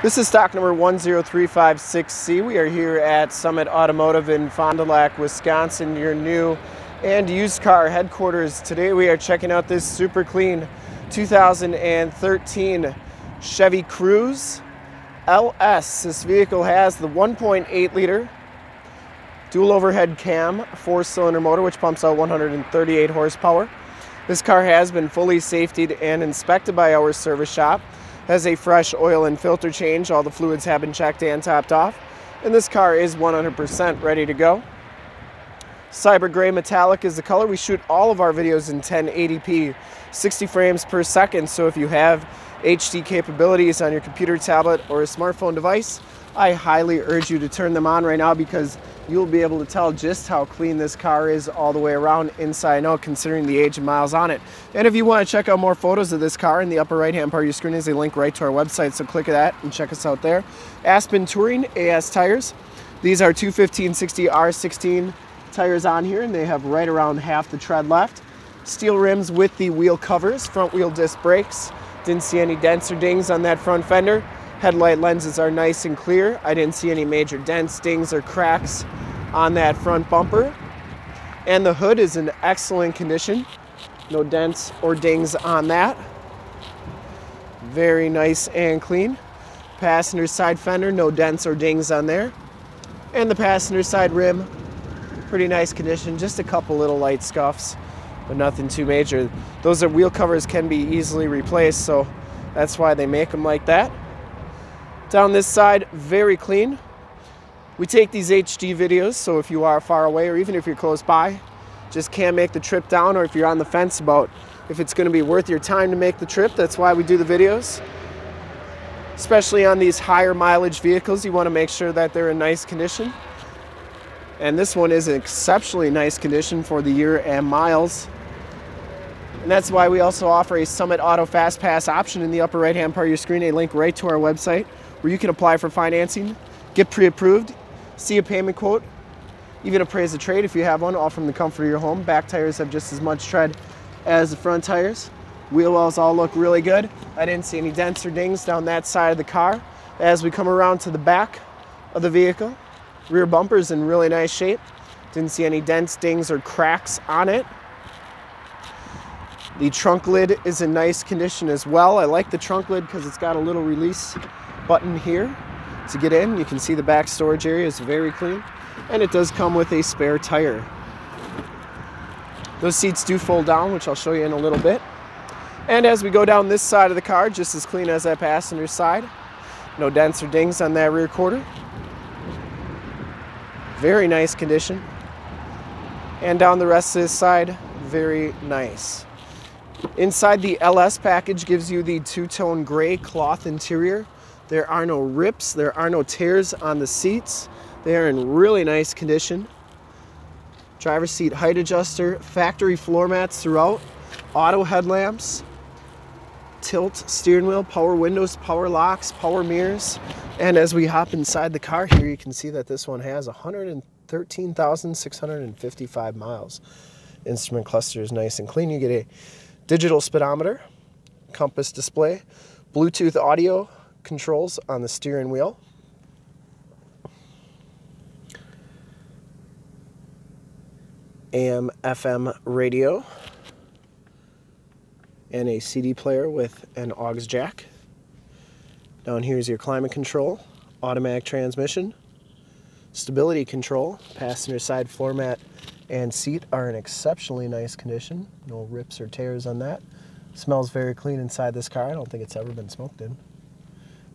This is stock number 10356C. We are here at Summit Automotive in Fond du Lac, Wisconsin, your new and used car headquarters. Today we are checking out this super clean 2013 Chevy Cruze LS. This vehicle has the 1.8 liter dual overhead cam four cylinder motor which pumps out 138 horsepower. This car has been fully safetied and inspected by our service shop has a fresh oil and filter change. All the fluids have been checked and topped off. And this car is 100% ready to go. Cyber Gray Metallic is the color. We shoot all of our videos in 1080p, 60 frames per second. So if you have HD capabilities on your computer, tablet, or a smartphone device, I highly urge you to turn them on right now because you'll be able to tell just how clean this car is all the way around inside and out considering the age and miles on it. And if you want to check out more photos of this car in the upper right hand part of your screen is a link right to our website so click that and check us out there. Aspen Touring AS tires. These are 21560 R16 tires on here and they have right around half the tread left. Steel rims with the wheel covers, front wheel disc brakes. Didn't see any dents or dings on that front fender. Headlight lenses are nice and clear. I didn't see any major dents, dings, or cracks on that front bumper. And the hood is in excellent condition. No dents or dings on that. Very nice and clean. Passenger side fender, no dents or dings on there. And the passenger side rim, pretty nice condition. Just a couple little light scuffs, but nothing too major. Those are wheel covers can be easily replaced, so that's why they make them like that. Down this side, very clean. We take these HD videos, so if you are far away or even if you're close by, just can't make the trip down or if you're on the fence about if it's gonna be worth your time to make the trip, that's why we do the videos. Especially on these higher mileage vehicles, you wanna make sure that they're in nice condition. And this one is in exceptionally nice condition for the year and miles. And that's why we also offer a Summit Auto Fast Pass option in the upper right hand part of your screen, a link right to our website where you can apply for financing, get pre-approved, see a payment quote, even appraise a trade if you have one, all from the comfort of your home. Back tires have just as much tread as the front tires. Wheel wells all look really good. I didn't see any dents or dings down that side of the car. As we come around to the back of the vehicle, rear bumper's in really nice shape. Didn't see any dents, dings, or cracks on it. The trunk lid is in nice condition as well. I like the trunk lid because it's got a little release button here to get in. You can see the back storage area is very clean and it does come with a spare tire. Those seats do fold down, which I'll show you in a little bit. And as we go down this side of the car, just as clean as that passenger side. No dents or dings on that rear quarter. Very nice condition. And down the rest of this side, very nice. Inside the LS package gives you the two-tone gray cloth interior there are no rips, there are no tears on the seats. They are in really nice condition. Driver's seat height adjuster, factory floor mats throughout, auto headlamps, tilt steering wheel, power windows, power locks, power mirrors. And as we hop inside the car here, you can see that this one has 113,655 miles. Instrument cluster is nice and clean. You get a digital speedometer, compass display, Bluetooth audio, controls on the steering wheel. AM FM radio and a CD player with an aux jack. Down here is your climate control, automatic transmission, stability control, passenger side floor mat and seat are in exceptionally nice condition. No rips or tears on that. Smells very clean inside this car. I don't think it's ever been smoked in.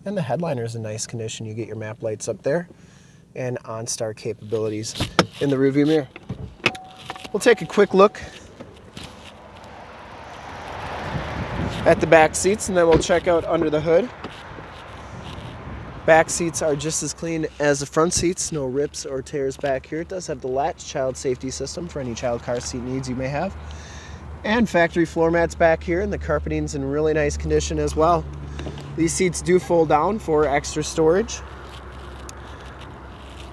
And the headliner is in nice condition. You get your map lights up there and OnStar capabilities in the rearview mirror. We'll take a quick look at the back seats and then we'll check out under the hood. Back seats are just as clean as the front seats, no rips or tears back here. It does have the latch child safety system for any child car seat needs you may have. And factory floor mats back here and the carpeting's in really nice condition as well. These seats do fold down for extra storage.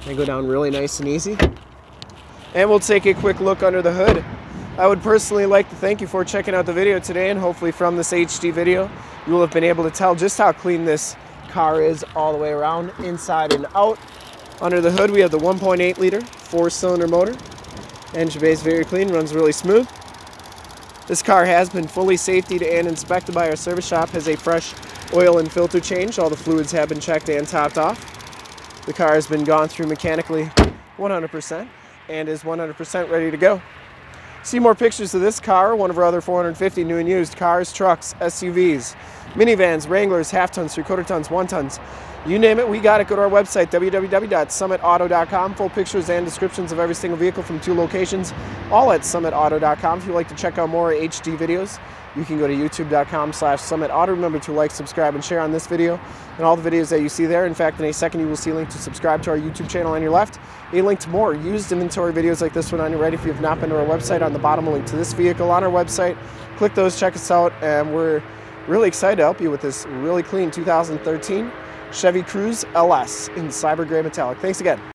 They go down really nice and easy. And we'll take a quick look under the hood. I would personally like to thank you for checking out the video today and hopefully from this HD video you will have been able to tell just how clean this car is all the way around, inside and out. Under the hood, we have the 1.8 liter four cylinder motor. Engine bay is very clean, runs really smooth. This car has been fully safetied and inspected by our service shop, has a fresh oil and filter change. All the fluids have been checked and topped off. The car has been gone through mechanically 100% and is 100% ready to go. See more pictures of this car, one of our other 450 new and used cars, trucks, SUVs, minivans, Wranglers, half tons, three quarter tons, one tons, you name it, we got it. Go to our website, www.summitauto.com. Full pictures and descriptions of every single vehicle from two locations, all at summitauto.com. If you'd like to check out more HD videos, you can go to youtube.com slash summitauto. Remember to like, subscribe, and share on this video and all the videos that you see there. In fact, in a second, you will see a link to subscribe to our YouTube channel on your left, a link to more used inventory videos like this one on your right. If you have not been to our website, on the bottom, a link to this vehicle on our website. Click those, check us out, and we're really excited to help you with this really clean 2013 Chevy Cruze LS in Cyber Gray Metallic. Thanks again.